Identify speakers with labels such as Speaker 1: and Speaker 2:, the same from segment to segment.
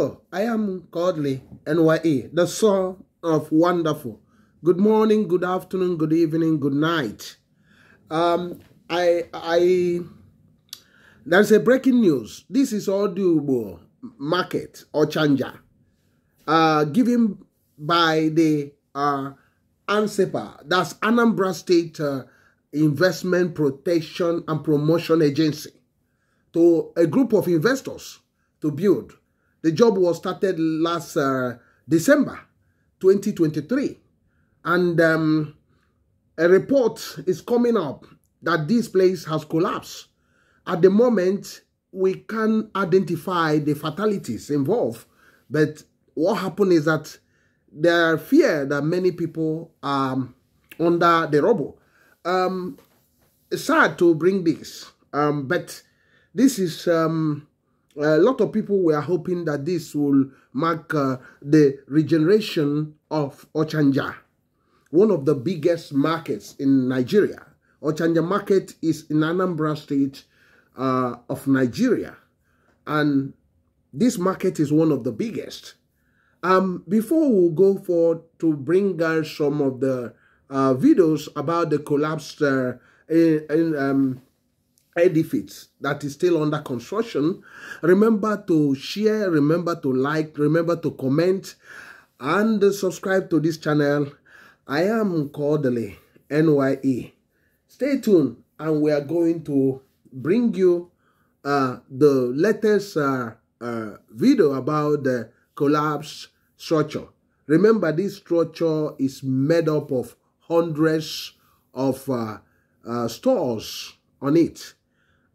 Speaker 1: I am Godly NYA, the son of wonderful. Good morning, good afternoon, good evening, good night. Um, I, I, there's a breaking news. This is Oduigbo Market Ochanja, uh, given by the uh, ANSIPPA, that's Anambra State uh, Investment Protection and Promotion Agency, to a group of investors to build. The job was started last uh, December 2023. And um, a report is coming up that this place has collapsed. At the moment, we can identify the fatalities involved. But what happened is that there are fear that many people are under the rubble. Um, sad to bring this, um, but this is um, a lot of people were hoping that this will mark uh, the regeneration of Ochanja, one of the biggest markets in Nigeria. Ochanja market is in Anambra state uh, of Nigeria, and this market is one of the biggest. Um, before we go forward to bring guys some of the uh, videos about the collapsed uh, in, in, um, edifice that is still under construction, remember to share, remember to like, remember to comment, and subscribe to this channel. I am Cordelly NYE. Stay tuned, and we are going to bring you uh, the latest uh, uh, video about the collapse structure. Remember, this structure is made up of hundreds of uh, uh, stores on it.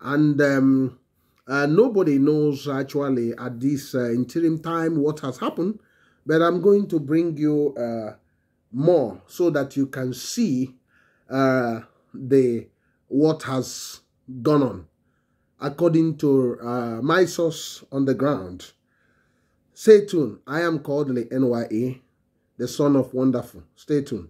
Speaker 1: And um, uh, nobody knows actually at this uh, interim time what has happened. But I'm going to bring you uh, more so that you can see uh, the what has gone on according to uh, my source on the ground. Stay tuned. I am Kodili-nye, the son of wonderful. Stay tuned.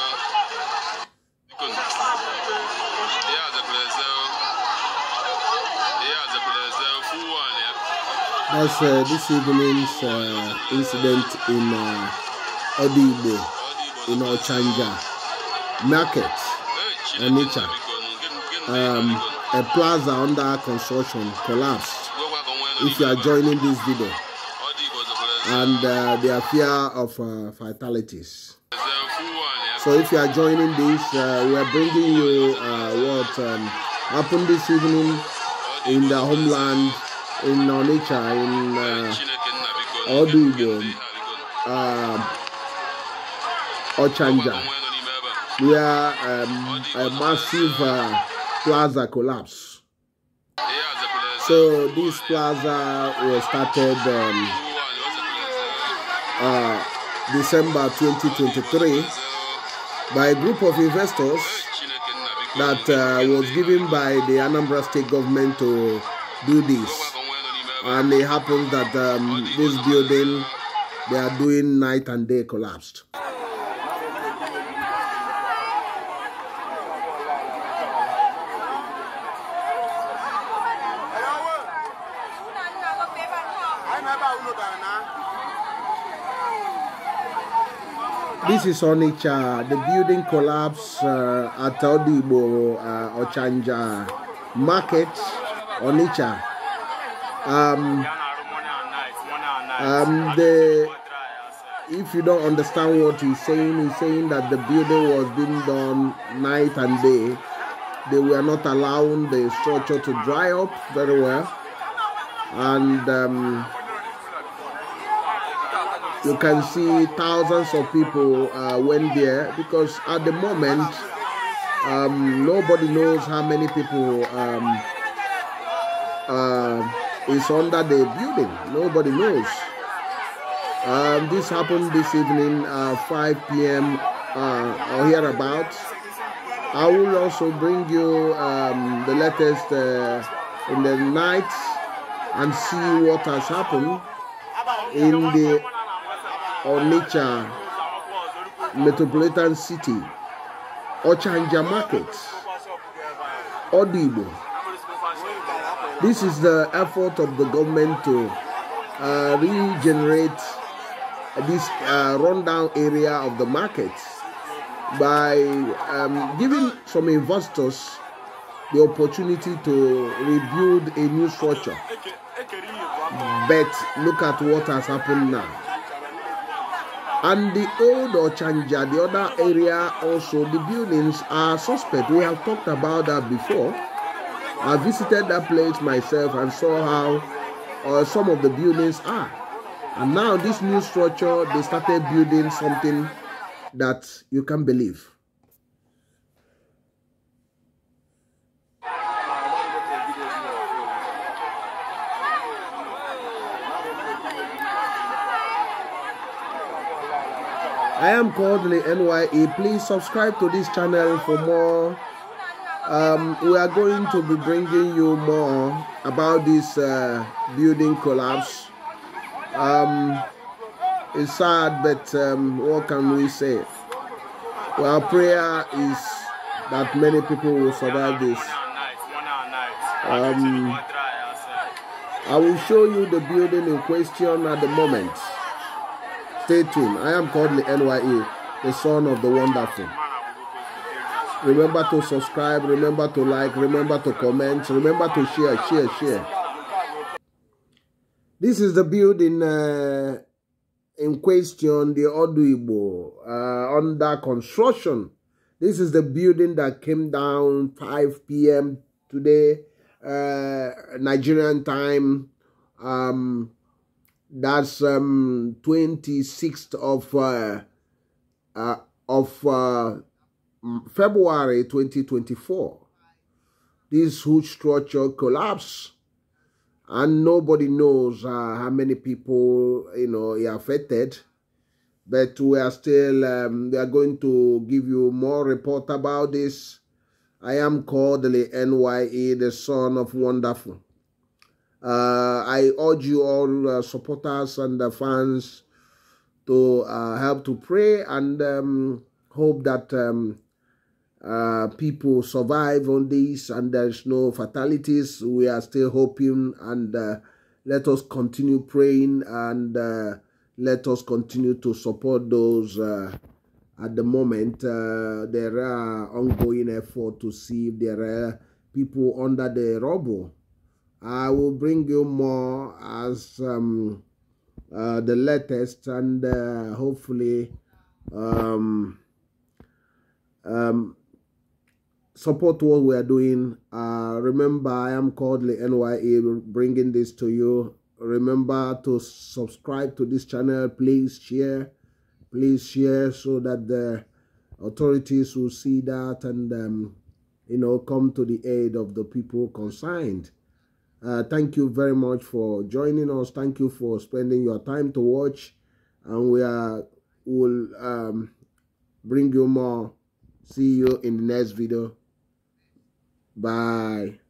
Speaker 1: That's uh, this evening's uh, incident in uh, Oduigbo, in Ochanja Market, Onitsha. Um, a plaza under construction collapsed. If you are joining this video, and uh, their fear of uh, fatalities. So if you are joining this, uh, we are bringing you uh, what um, happened this evening in the homeland in Onitsha, in uh, Oduigbo, uh, Ochanja, where um, a massive uh, plaza collapsed. So this plaza was started um, uh, December 2023 by a group of investors that uh, was given by the Anambra state government to do this. And it happened that um, this building they are doing night and day collapsed. This is Onitsha. The building collapsed uh, at Oduigbo uh, Ochanja Market, Onitsha. Um, um, the if you don't understand what he's saying, he's saying that the building was being done night and day. They were not allowing the structure to dry up very well. and um, you can see thousands of people uh, went there because at the moment um, nobody knows how many people um, uh, is under the building. Nobody knows. Um, this happened this evening, uh, 5 p.m. Uh, or hereabouts. I will also bring you um, the latest uh, in the night and see what has happened in the Onitsha metropolitan city, Ochanja Market, Oduigbo. This is the effort of the government to uh, regenerate this uh, rundown area of the market by um, giving some investors the opportunity to rebuild a new structure. But look at what has happened now. And the old Ochanja, the other area also, the buildings are suspect. We have talked about that before. I visited that place myself and saw how uh, some of the buildings are. And now this new structure, they started building something that you can believe. I am Kodili-nye. Please subscribe to this channel for more. Um, we are going to be bringing you more about this uh, building collapse. Um, it's sad, but um, what can we say? Well, our prayer is that many people will survive this. Um, I will show you the building in question at the moment. Stay tuned. I am Kodili-nye, the son of the wonderful. Remember to subscribe, remember to like, remember to comment, remember to share, share, share. This is the building uh, in question, the Oduigbo, uh, under construction. This is the building that came down 5 p.m. today, uh, Nigerian time. Um, that's um 26th of uh, uh of uh, February 2024 this huge structure collapsed and nobody knows uh, how many people you know are affected. But we are still um, are going to give you more report about this. I am Kodili-nye the son of wonderful. Uh, I urge you all uh, supporters and uh, fans to uh, help to pray and um, hope that um, uh, people survive on this and there's no fatalities. We are still hoping and uh, let us continue praying and let us continue to support those at the moment. there are ongoing effort to see if there are people under the rubble I will bring you more as um, uh, the latest and uh, hopefully um, um, support what we are doing. Uh, remember, I am the NYE bringing this to you. Remember to subscribe to this channel. Please share. Please share so that the authorities will see that and, um, you know, come to the aid of the people concerned. Uh, thank you very much for joining us. Thank you for spending your time to watch. And we are will um, bring you more. See you in the next video. Bye.